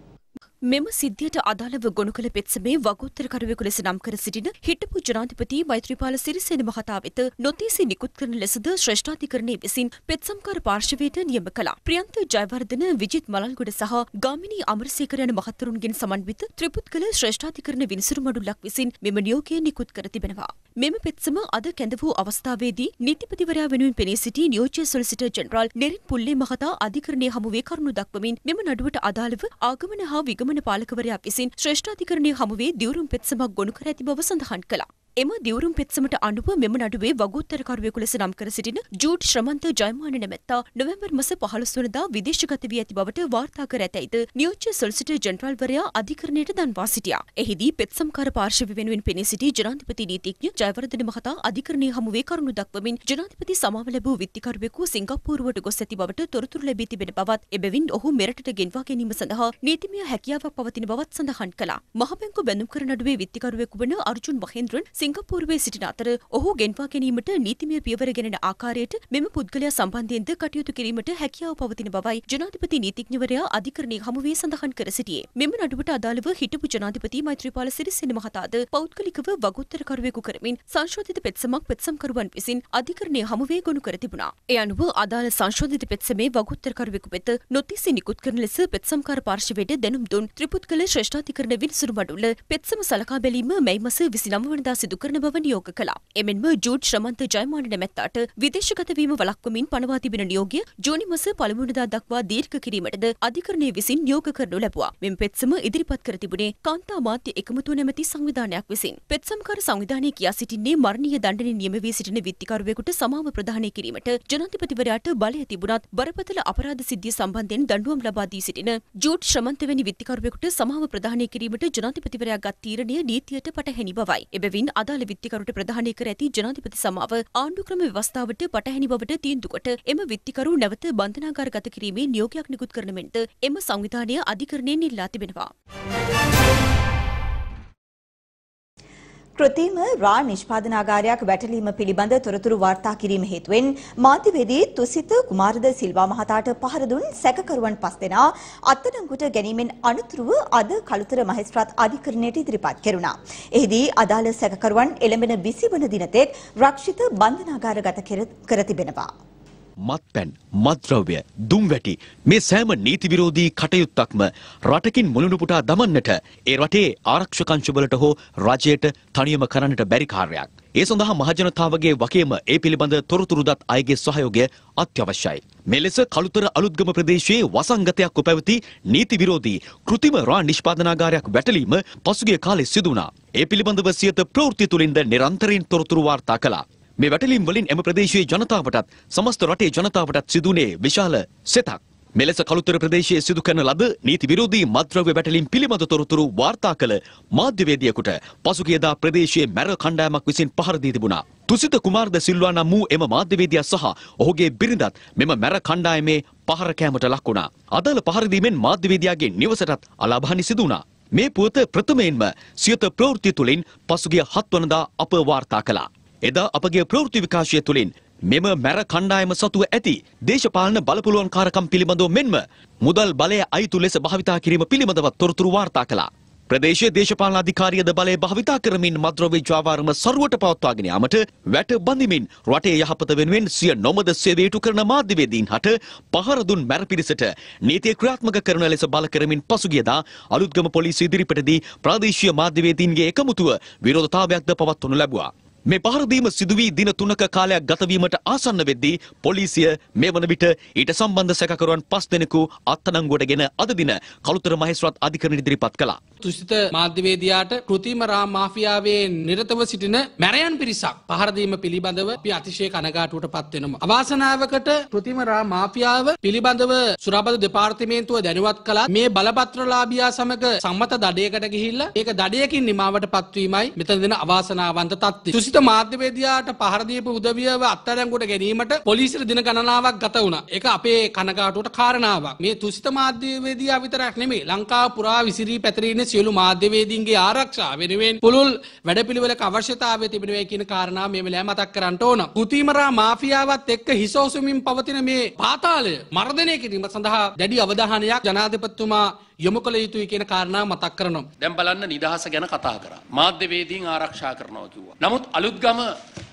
මෙම සිද්ධියට අදාළව ගොනු කළ පෙත්සමේ වගෝත්තරකරුවෙකු ලෙස නම් කර සිටින හිටපු ජනාධිපති මෛත්‍රීපාල සිරිසේන මහතා වෙත නොතීසි නිකුත් කරන ලෙසද ශ්‍රේෂ්ඨාධිකරණයේ විසින් පෙත්සම්කාර පාර්ශවයට නියම කළා. ප්‍රියන්ත ජයවර්ධන විජිත් මලල්ගොඩ සහ ගාමිණී අමරසේකර යන මහත්වරුන්ගෙන් සමන්විත ත්‍රිපුත්කල ශ්‍රේෂ්ඨාධිකරණ විනිසුරු මඩුල්ලක් විසින් මෙම නියෝගය නිකුත් කර තිබෙනවා. මෙම පෙත්සම අද කැඳ වූ අවස්ථාවේදී නීතිපතිවරයා වෙනුවෙන් පෙනී සිටි නියෝජ්‍ය සොලිසිටර් ජෙනරාල් නෙරින් පුල්ලේ මහතා අධිකරණයේ හමුවේ කරුණු දක්වමින් මෙම නඩුවට අදාළව ආගමන හා විගමන නිගමන පාලකවරයා විසින් ශ්‍රේෂ්ඨාධිකරණය හමුවේ දියුරුම් පෙත්සමක් ගොනු කර ඇති බව සඳහන් කළා. එම දියුරුම් පෙත්සමට අනුව මෙම නඩුවේ වගෝත්තරකරුවෙකු ලෙස නම් කර සිටින ජූඩ් ශ්‍රමන්ත ජයමාන නැමැත්තා නොවැම්බර් මස 15 වනදා විදේශගත වී ඇති බවට වාර්තා කර ඇතැයිද නියෝජ්‍ය සොලිසිටර් ජෙනරාල්වරයා අධිකරණයට දන්වා සිටියා. එහිදී පෙත්සම්කාර පාර්ශව වෙනුවෙන් පෙනී සිටි ජනාධිපති නීතිඥ ජයවර්ධන මහතා අධිකරණයේ හමුවේ කරුණු දක්වමින් ජනාධිපති සමාව ලැබූ විත්තිකරුවෙකු සිංගප්පූරුවට ගොස් ඇති බවට තොරතුරු ලැබී තිබෙන බවත් එබැවින් ඔහු මෙරටට ගෙන්වා ගැනීම සඳහා නීතිමය හැකියාවක් පවතින බවත් සඳහන් කළා. මහබැංකු බැඳුම් කර නඩුවේ විත්තිකරුවෙකු වන අර්ජුන් මහේන්ද්‍රන් සිංගප්පූරුවේ සිටින අතර ඔහු ගෙන්වා ගැනීමට නීතිමය පියවර ගෙනෙන ආකාරයට මෙම පුද්ගලයා සම්බන්ධයෙන්ද කටයුතු කිරීමට හැකියාව පවතින බවයි ජනාධිපති නීතිඥවරයා අධිකරණයේ හමුවේ සඳහන් කර සිටියේ. මෙම නඩුවට අදාළව හිටපු ජනාධිපති මෛත්‍රීපාල සිරිසේන මහතාද පෞද්ගලිකව වගුත්තරකරුවෙකු කරමින් සංශෝධිත පෙත්සමක් පෙත්සම්කරුවන් විසින් අධිකරණයේ හමුවේ ගොනු කර තිබුණා. ඒ අනුව අදාළ සංශෝධිත පෙත්සමේ වගුත්තරකරුවෙකු වෙත නොතිසි නිකුත් කරන ලෙස පෙත්සම්කාර පාර්ශවයට දැනුම් දුන් ත්‍රිපුත්කල ශ්‍රේෂ්ඨාධිකරණ විනිසුරු මඩුල්ල පෙත්සම සලකා බැලීම මැයි මස 29 වනදා සිදු කරන බව නියෝග කළා. එමෙන්ම ජූඩ් ශ්‍රමන්ත ජයමාන නැමැත්තාට විදේශගත වීම වළක්වමින් පනවා තිබෙන නියෝගය ජූනි මස පළමු වනදා දක්වා දීර්ඝ කිරීමටද අධිකරණය විසින් නියෝග කරනු ලැබුවා. මෙම පෙත්සම ඉදිරිපත් කර තිබුණේ කාන්තා මාධ්‍ය එකමුතුව නැමැති සංවිධානයක් විසින්. පෙත්සම්කාර සංවිධානය කියා සිටින්නේ මරණීය දණ්ඩනය නියම වී සිටින විත්තිකරුවෙකුට සමාව ප්‍රදානය කිරීමට ජනාධිපතිවරයාට බලය තිබුණත් බරපතල අපරාධ සිද්ධිය සම්බන්ධයෙන් දඬුවම් ලබා දී සිටින ජූඩ් ශ්‍රමන්ත වැනි විත්තිකරුවෙකුට සමාව ප්‍රදානය කිරීමට ජනාධිපතිවරයා ගත් තීරණය නීතියට පටහැනි බවයි. එබැවින් අදාළ විත්තිකරුට ප්‍රදානය කර ඇති ජනාධිපති සමාව ආණ්ඩුක්‍රම ව්‍යවස්ථාවට පටහැනි බවට තීන්දුව කොට එම විත්තිකරු නැවත බන්ධනාගාරගත කිරීමේ නියෝගයක් නිකුත් කරන මෙන්ද එම සංවිධානය අධිකරණයෙන් ඉල්ලා තිබෙනවා. කෘතිම රා නිෂ්පාදනාගාරයක් වැටලීම පිළිබඳ තොරතුරු වාර්තා කිරීම හේතුවෙන් මාධ්‍යවේදී තුසිත කුමාරද සිල්වා මහතාට පහර දුන් සැකකරුවන් පස් දෙනා අත්අඩංගුවට ගැනීමෙන් අනතුරුව අද කළුතර මහේස්ත්‍රාත් අධිකරණයට ඉදිරිපත් කෙරුණා. එහිදී අදාළ සැකකරුවන් එළඹෙන 20 වන දිනතෙක් රක්ෂිත බන්ධනාගාරගත කර තිබෙනවා. මත්පැන් මත්ද්‍රව්‍ය දුම්වැටි මේ සෑම නීති විරෝධී කටයුත්තක්ම රටකින් මුළුණුපුටා දමන්නට ඒ රටේ ආරක්ෂකංශවලට හෝ රජයට තනියම කරන්නට බැරි කාර්යයක්. ඒ සඳහා මහජනතාවගේ වගේම ඒ පිළිබඳ තොරතුරු දත් අයගේ සහයෝගය අත්‍යවශ්‍යයි. මෙලෙස කළුතර අලුත්ගම ප්‍රදේශයේ වසංගතයක් පැවති නීති විරෝධී කෘතිම රා නිෂ්පාදනාගාරයක් වැටලීම පසුගිය කාලේ සිදු වුණා. ඒ පිළිබඳව සියත ප්‍රවෘත්ති තුලින්ද නිරන්තරයෙන් තොරතුරු වාර්තා කළා. මේ වැටලීම් වලින් එම ප්‍රදේශයේ ජනතාවටත් සමස්ත රටේ ජනතාවටත් සිදුනේ විශාල සෙතක්. මෙලෙස කළුතර ප්‍රදේශයේ සිදු කරන ලද නීති විරෝධී මත්ද්‍රව්‍ය වැටලීම් පිළිබඳ තොරතුරු වාර්තා කළ මාධ්‍යවේදියෙකුට පසුගියදා ප්‍රදේශයේ මැර කණ්ඩායමක් විසින් පහර දී තිබුණා. තුසිත කුමාරද සිල්වා නම් වූ එම මාධ්‍යවේදියා සහ ඔහුගේ බිරිඳත් මෙම මැර කණ්ඩායමේ පහර කෑමට ලක් වුණා. අදාළ පහර දීමෙන් මාධ්‍යවේදියාගේ නිවසටත් අලාභහානි සිදු වුණා. මේ පුවත ප්‍රථමයෙන්ම සියත ප්‍රවෘත්ති තුලින් පසුගිය 7 වනදා අප වාර්තා කළා. එදා අපගේ ප්‍රවෘත්ති විකාශය තුළින් මෙම මැර කණ්ඩායම සතුව ඇති දේශපාලන බලපුලුවන් කාරකම් පිළිබඳව මෙන්ම මුදල් බලය අයිතු ලෙස භාවිතා කිරීම පිළිබඳව තොරතුරු වාර්තා කළා. ප්‍රදේශීය දේශපාලන අධිකාරියද බලය භාවිතා කරමින් මද්‍රව්‍ය ජාවාරම සරුවට පවත්වාගෙන යාමට වැට බඳිමින් රටේ යහපත වෙනුවෙන් සිය නොමද සේවය ඉටු කරන මාධ්‍යවේදීන් හට පහර දුන් මැර පිරිසට නීතිය ක්‍රියාත්මක කරන ලෙස බල කරමින් පසුගියදා අලුත්ගම පොලිසිය ඉදිරිපිටදී ප්‍රාදේශීය මාධ්‍යවේදීන්ගේ එකමුතුව විරෝධතාවයක්ද පවත්වනු ලැබුවා. මේ පහරදීම සිදුවී දින තුනක කාලයක් ගතවීමට ආසන්න වෙද්දී පොලිසිය මේ වන විට ඊට සම්බන්ධ සැකකරුවන් පස් දෙනෙකු අත්අඩංගුවට ගෙන අද දින කළුතර මහේස්ත්‍රාත් අධිකරණ ඉදිරිපත් කළා. තුසිත මාධ්‍යවේදියාට කෘතිම රාම් මාෆියාවේ නිරතව සිටින මැරයන් පිරිසක් පහර දීම පිළිබඳව අපි අතිශය කනගාටුවට පත් වෙනවා. අවාසනාවකට කෘතිම රාම් මාෆියාව පිළිබඳව සුරබද දෙපාර්තමේන්තුව දැනුවත් කළා මේ බලපත්‍රලාභියා සමග සම්මත දඩයකට ගිහිල්ලා ඒක දඩයකින් නිමාවට පත්වීමයි මෙතන දෙන අවාසනාවන්ත තත්ත්වය. තුසිත මාධ්‍යවේදියාට පහර දීපු උදවියව අත්අඩංගුවට ගැනීමට පොලිසියට දින ගණනාවක් ගත වුණා. ඒක අපේ කනගාටුවට කාරණාවක්. මේ තුසිත මාධ්‍යවේදියා විතරක් නෙමෙයි ලංකාව පුරා විසිරී පැතිරෙන සියලු මාධ්‍යවේදීන්ගේ ආරක්ෂාව වෙනුවෙන් පුළුල් වැඩපිළිවෙලක අවශ්‍යතාවය තිබෙනවා කියන කාරණාව මේ වෙලාවේ මතක් කරන්න ඕන. කුතිමරා මාෆියාවත් එක්ක හිසෝසුමින් පවතින මේ පාතාලය මර්ධනය කිරීම සඳහා දැඩි අවධානයක් ජනාධිපතිතුමා යොමු කළ යුතුයි කියන කාරණාව මතක් කරනවා. දැන් බලන්න නිදහස ගැන කතා කරා. මාධ්‍යවේදීන් ආරක්ෂා කරනවා කිව්වා. නමුත් අලුත්ගම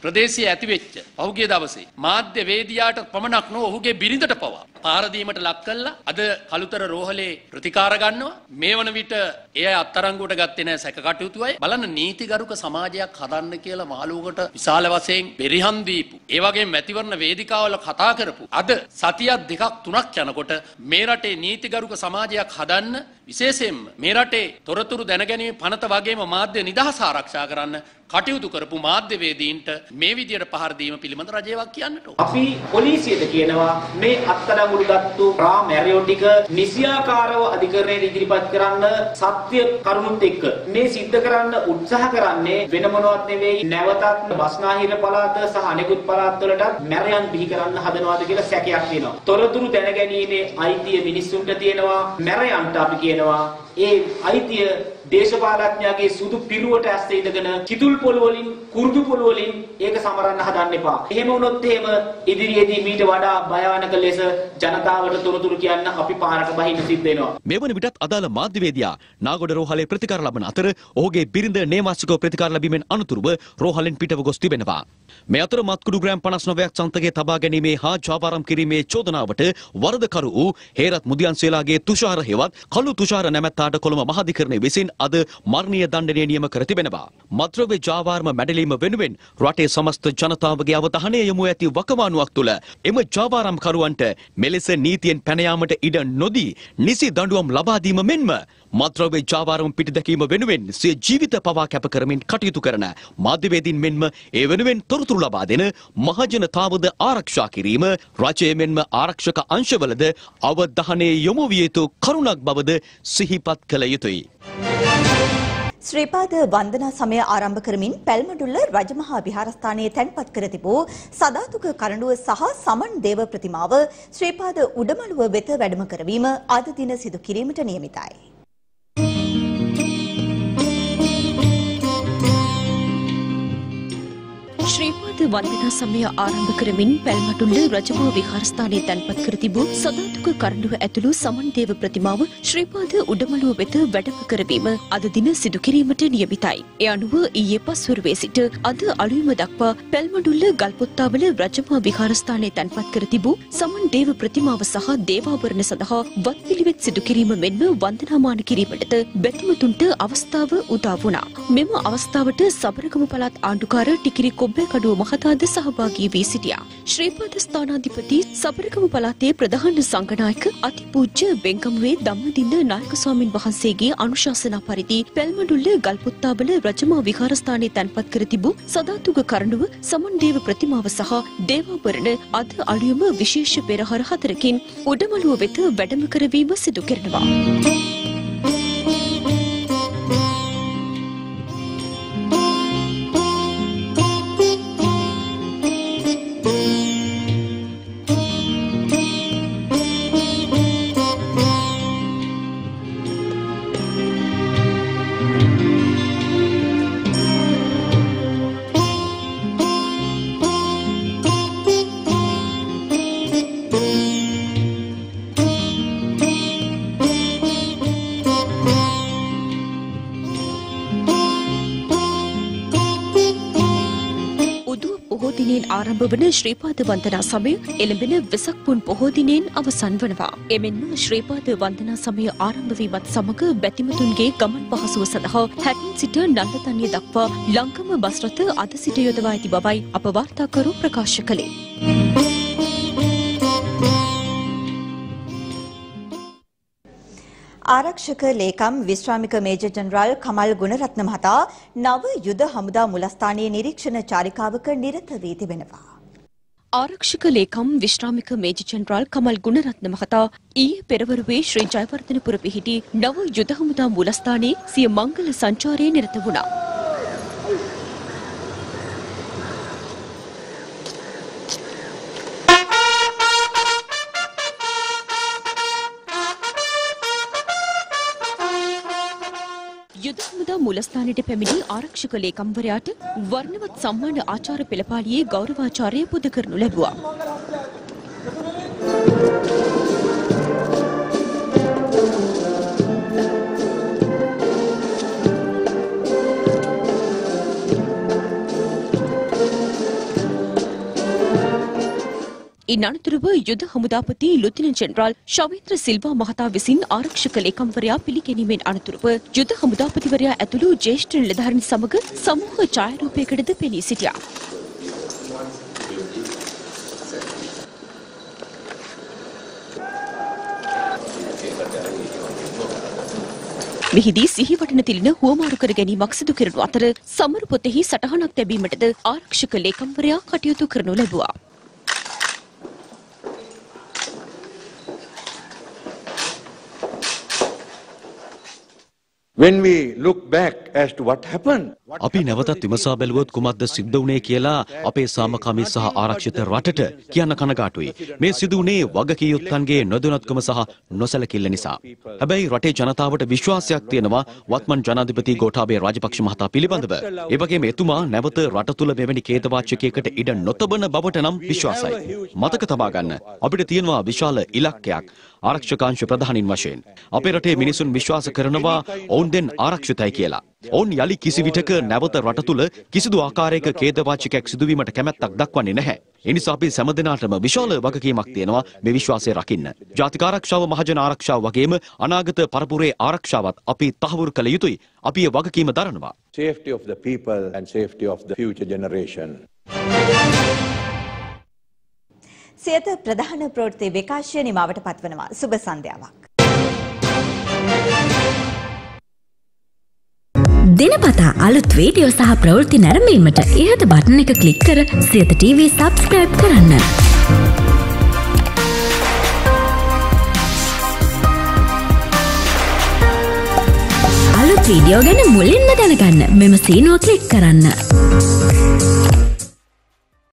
ප්‍රදේශයේ ඇතිවෙච්ච පහුගිය දවසේ මාධ්‍යවේදියාට පමණක් නොව ඔහුගේ බිරිඳට පවා පාරදීමට ලක් කළා. අද කළුතර රෝහලේ ප්‍රතිකාර ගන්නවා. මේ වන විට එය අත්තරංගුවට ගත්තේ නැහැ සැක කටයුතු අය. බලන්න නීතිගරුක සමාජයක් හදන්න කියලා මාළුවකට විශාල වශයෙන් බෙරිහන් දීපු. ඒ වගේම මැතිවරණ වේදිකාවල කතා කරපු. අද සතියක් දෙකක් තුනක් යනකොට මේ රටේ නීතිගරුක සමාජයක් හදන්න planı විශේෂයෙන්ම මේ රටේ තොරතුරු දැනගැනීම පනත වගේම මාධ්‍ය නිදහස ආරක්ෂා කරන්න කටයුතු කරපු මාධ්‍යවේදීන්ට මේ විදියට පහර දීම පිළිබඳ රජයක් කියන්නට ඕන. අපි පොලිසියට කියනවා මේ අත්අඩංගුරු ගත්තු රා මැරියෝ ටික නිසියාකාරව අධිකරණයට ඉදිරිපත් කරන්න සත්‍ය කරුණුත් එක්ක මේ සිද්ධ කරන්න උත්සාහ කරන්නේ වෙන මොනවත් නෙවෙයි නැවතත් බස්නාහිර පළාත සහ අනෙකුත් පළාත් වලට මැරයන් බිහි කරන්න හදනවාද කියලා සැකයක් තියෙනවා. තොරතුරු දැනගැනීමේ අයිතිය මිනිස්සුන්ට තියෙනවා. මැරයන්ට අපි කියනවා ඒ අයිතිය දේශපාලඥයාගේ සුදු පිරුවට ඇස්ස ඉඳගෙන කිතුල් පොල් වලින් කුරුදු පොල් වලින් ඒක සමරන්න හදන්න එපා. එහෙම වුණොත් එහෙම ඉදිරියේදී මීට වඩා භයානක ලෙස ජනතාවට තොරතුරු කියන්න අපි පාරට බහින්න සිද්ධ වෙනවා. මේ වන විටත් අදාළ මාධ්‍යවේදියා නාගොඩ රෝහලේ ප්‍රතිකාර ලබන අතර ඔහුගේ බිරිඳ නේවාසිකව ප්‍රතිකාර ලැබීමෙන් අනතුරුව රෝහලෙන් පිටව ගොස් තිබෙනවා. මේ අතර මත්කුඩු ග්‍රෑම් 59ක් සන්තකයේ තබා ගැනීමේ හා ජාවාරම් කිරීමේ චෝදනාවට වරදකරු වූ හේරත් මුදියන්සේලාගේ තුෂාර හෙවත් කළු තුෂාර නැමැත්තාට කොළඹ මහාධිකරණය විසින් අද මරණීය දණ්ඩනය නියම කර තිබෙනවා. මද්‍රව්‍ය ජාවාරම මැඩලීම වෙනුවෙන් රටේ සමස්ත ජනතාවගේ අවධානය යොමු ඇති වකවානුවක් තුළ එම ජාවාරම් කරුවන්ට මෙලෙස නීතියෙන් පැන යාමට ඉඩ නොදී නිසි දඬුවම් ලබා දීම මෙන්ම මද්‍රව්‍ය ජාවාරම් පිටිදැකීම වෙනුවෙන් සිය ජීවිත පවා කැප කරමින් කටයුතු කරන මාධ්‍යවේදීන් මෙන්ම ඒ වෙනුවෙන් තොරතුරු ලබා දෙන මහජනතාවද ආරක්ෂා කිරීම රජය මෙන්ම ආරක්ෂක අංශවලද අවධානය යොමු විය යුතු කරුණක් බවද සිහිපත් කළ යුතුයි. ශ්‍රීපාද වන්දනා සමය ආරම්භ කරමින් පැල්මඩුල්ල රජමහා විහාරස්ථානයේ තැන්පත් කර තිබූ සදාතුක කරඬුව සහ සමන් දේව ප්‍රතිමාව ශ්‍රීපාද උඩමළුව වෙත වැඩම කරවීම අද දින සිදු කිරීමට නියමිතයි. ශ්‍රීපාද වන්දනා සමය ආරම්භ කරමින් පැල්මටුල්ල රජමහා විහාරස්ථානයේ තැන්පත් කර තිබූ සදාතුක කරඬුව ඇතුළු සමන් දේව ප්‍රතිමාව ශ්‍රීපාද උඩමළුව වෙත වැඩම කරවීම අද දින සිදු කිරීමට නියමිතයි. ඒ අනුව ඊයේ පස්වරුවේ සිට අද අලුයම දක්වා පැල්මඩුල්ල ගල්පොත්තාවල රජමහා විහාරස්ථානයේ තැන්පත් කර තිබූ සමන් දේව ප්‍රතිමාව සහ දේවාභරණ සඳහා වත්පිළිවෙත් සිදු කිරීම මෙන්ම වන්දනාමාන කිරීමටද බැතිමතුන්ට අවස්ථාව උදා වුණා. මෙම අවස්ථාවට සබරගමු පළාත් ආණ්ඩුකාර ටිකිරි කොබ්බේකඩුව මහතාද සහභාගී වී සිටියා. ශ්‍රීපාද ස්ථානාධිපති සබරගමු පළාතේ ප්‍රධාන සංඝනායක අතිපූජ්‍ය වෙංගමුවේ ධම්මදින්න නායක ස්වාමින් වහන්සේගේ අනුශාසනා පරිදි පැල්මඩුල්ල ගල්පොත්තාවල රජමා විහාරස්ථානයේ තැන්පත් කර තිබූ සදාතුග කරඬුව සමන් දේව ප්‍රතිමාව සහ දේවාභරණ අද අලුයම විශේෂ පෙරහර හතරකින් උඩමළුව වෙත වැඩම කරවීම සිදු කරනවා. ආරම්භ වන ශ්‍රීපාද වන්දනා සමය එළඹෙන වෙසක් පුන් පොහෝ දිනයෙන් අවසන් වනවා. එමෙන්ම ශ්‍රීපාද වන්දනා සමය ආරම්භ වීමත් සමග බැතිමතුන්ගේ ගමන් පහසුව සඳහා හැටින් සිට නල්ලතන්නිය දක්වා ලංකම බස් රථ අද සිට යොදවා ඇති බවයි අප වාර්තාකරු ප්‍රකාශ කළේ. ආරක්ෂක ලේකම් විශ්‍රාමික මේජර් ජනරාල් කමල් ගුණරත්න මහතා නව යුද හමුදා මුලස්ථානයේ නිරීක්ෂණ චාරිකාවක නිරත වී තිබෙනවා. ආරක්ෂක ලේකම් විශ්‍රාමික මේජ ජනරාල් කමල් ගුණරත්න මහතා ඊයේ පෙරවරුවේ ශ්‍රී ජයවර්ධනපුර පිහිටි නව යුද හමුදා මූලස්ථානයේ සිය මංගල සංචාරයේ නිරත වුණා. මූලස්ථානයට පැමිණි ආරක්ෂක ලේකම්වරයාට වර්ණවත් සම්මාන ආචාර පෙළපාලියේ ගෞරවාචාරය පුද කරනු ලැබුවා. ඉන් අනතුරුව යුද හමුදාපති ලුතිනන් ජෙනරාල් ශවේන්ද්‍ර සිල්වා මහතා විසින් ආරක්ෂක ලේකම්වරයා පිළිගැනීමෙන් අනතුරුව යුද හමුදාපතිවරයා ඇතුළු ජ්‍යෙෂ්ඨ නිලධාරීන් සමග සමූහ ඡායාරූපයකටද පෙනී සිටියා. මෙහිදී සිහිවටන තිලින හුවමාරු කර ගැනීමක් සිදු කරනු අතර සමරු පොතෙහි සටහනක් තැබීමටද ආරක්ෂක ලේකම්වරයා කටයුතු කරනු ලැබුවා. අපි නැවතත් විමසා බැලුවොත් කුමක්ද සිද්ධ වුණේ කියලා අපේ සාමකාමී සහ ආරක්ෂිත රටට කියන්න කනගාටුයි. මේ සිදු වුණේ වගකීයුත්තන්ගේ නොදැනුවත්කම සහ නොසැලකිල්ල නිසා. හැබැයි රටේ ජනතාවට විශ්වාසයක් තියෙනවා වත්මන් ජනාධිපති ගෝඨාභය රාජපක්ෂ මහතා පිළිබඳව. ඒ වගේම එතුමා නැවත රට තුල මෙවැනි ඛේදවාචකයකට ඉඩ නොතබන බවට නම් විශ්වාසයි. මතක තබා ගන්න අපිට තියෙනවා විශාල ඉලක්කයක්. ආරක්ෂකාංශ ප්‍රධානින් වශයෙන්. අපේ රටේ මිනිසුන් විශ්වාස කරනවා ඔවුන් දෙන් ආරක්ෂිතයි කියලා. ඔවුන් යළි කිසි විටක නැවත රට තුළ කිසිදු ආකාරයක ඛේදවාචකයක් සිදුවීමට කැමැත්තක් දක්වන්නේ නැහැ. එනිසා අපි සෑම දෙනාටම විශාල වගකීමක් තියෙනවා මේ විශ්වාසය රකින්න. ජාතික ආරක්ෂාව මහජන ආරක්ෂාව වගේම අනාගත පරපුරේ ආරක්ෂාවත් අපි තහවුරු කළ යුතුයි. අපි ඒ වගකීම දරනවා. safety of the people and safety of the future generation. Siyatha ප්‍රධාන ප්‍රවෘත්ති විකාශය නිමාවට පත්වනවා. සුබ සන්ධ්‍යාවක්. දෙනපතා අලුත් වීඩියෝ සහ ප්‍රවෘත්ති නැරඹීමට ඉහත බටන එක ක්ලික් කර සියත TV සබස්ක්‍රයිබ් කරන්න. අලුත් වීඩියෝ ගැන මුලින්ම දැනගන්න මෙම සීනුව ක්ලික් කරන්න.